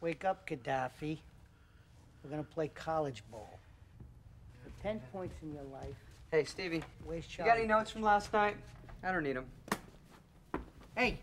Wake up, Gaddafi. We're gonna play college ball. For ten points in your life, Hey, Stevie, where's you got any notes from last night? I don't need them. Hey,